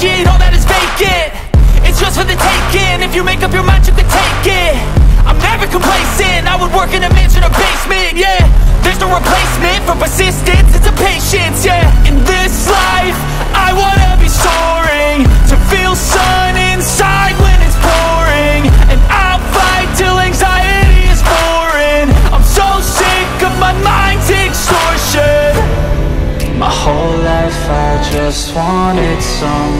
appreciate all that is vacant It's just for the taking. If you make up your mind you can take it. I'm never complacent. I would work in a mansion or basement, yeah. There's no replacement for persistence. It's a patience, yeah. In this life I wanna be soaring. To feel sun inside when it's pouring. And I'll fight till anxiety is foreign I'm so sick of my mind's extortion. My whole life I just wanted someone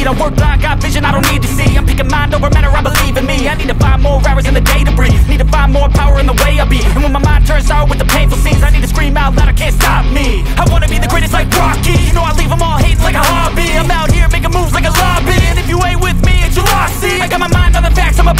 be I work blind, got vision I don't need to see. I'm picking mind over matter, I believe in me. I need to find more hours in the day to breathe. Need to find more power in the way I be. And when my mind turns sour with the painful scenes I need to scream out loud, I can't stop me. I wanna be the greatest like Rocky. You know I leave them all hating like a hobby. I'm out here making moves like a lobby. And if you ain't with me, it's your loss, see I got my mind on the facts, I'm a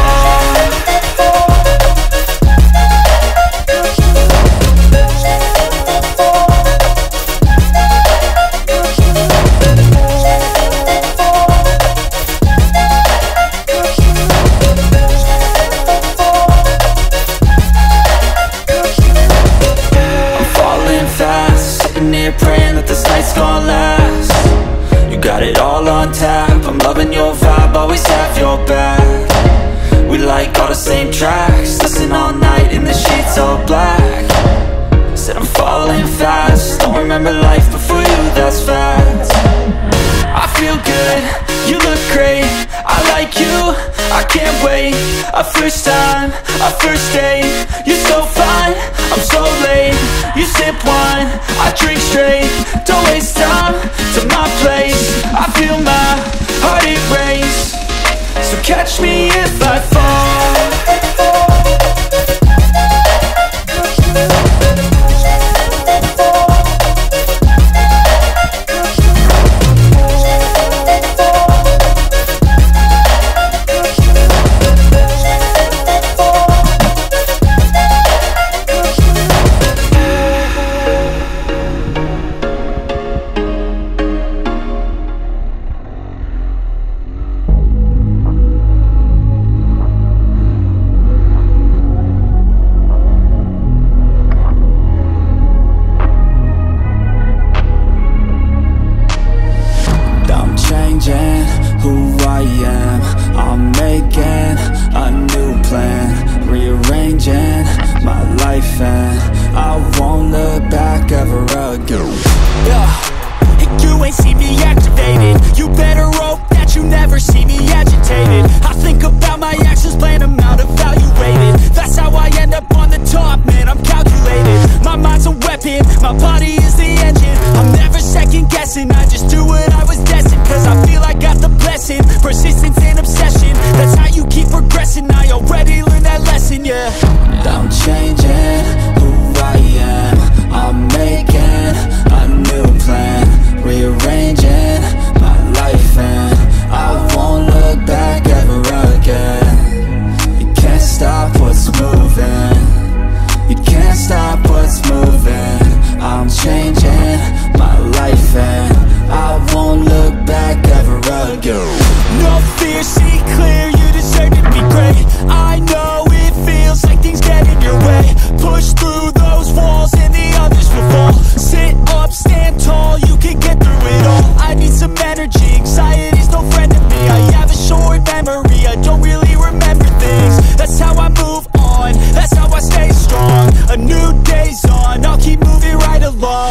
remember life before you, that's fact I feel good, you look great I like you, I can't wait. A first time, a first date You're so fine, I'm so late. You sip wine, I drink straight Don't waste time to my place. I feel my heart erase So catch me if I fall Ain't see me activated. You better hope that you never see me agitated. I think about my actions, plan them out, evaluated That's how I end up on the top, man, I'm calculated. My mind's a weapon, my body is the engine. I'm never second guessing, I just do what I was destined. Cause I feel I got the blessing, persistence and obsession. That's how you keep progressing, I already learned that lesson, yeah. I'm changing I don't really remember things. That's how I move on, that's how I stay strong. A new day's on, I'll keep moving right along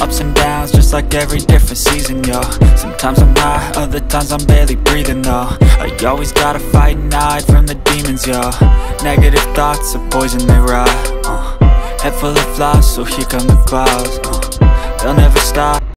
Ups and downs, just like every different season, yo Sometimes I'm high, other times I'm barely breathing, though I always gotta fight and hide from the demons, yo Negative thoughts are poison, they rot uh. Head full of flies, so here come the clouds uh. They'll never stop